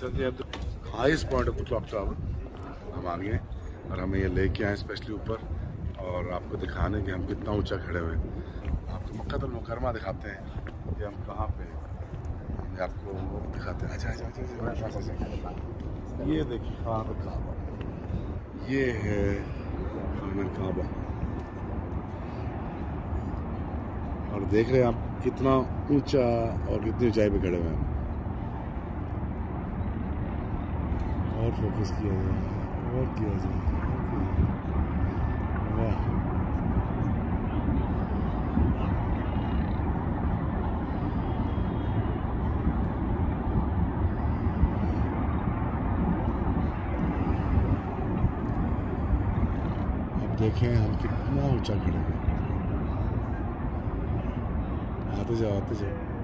चलिए अब highest point of the clock tower हम आ गए और हमें ये लेके आए स्पेशली ऊपर और आपको दिखाने कि हम कितना ऊँचा खड़े हुए हैं। आपको मक्का तो मुकरमा दिखाते हैं कि हम कहाँ पे हम आपको दिखाते हैं। अच्छा अच्छा अच्छा, अच्छा, अच्छा। ये देखिए खान काबा। ये है खाना काबा। और देख रहे हैं आप कितना ऊँचा और कितनी ऊंचाई पे खड़े हुए हैं और फोकस किया जाए और किया जाए। वाह। देखें हम कितना ऊँचा खड़े हैं। आते जाओ आते जाओ।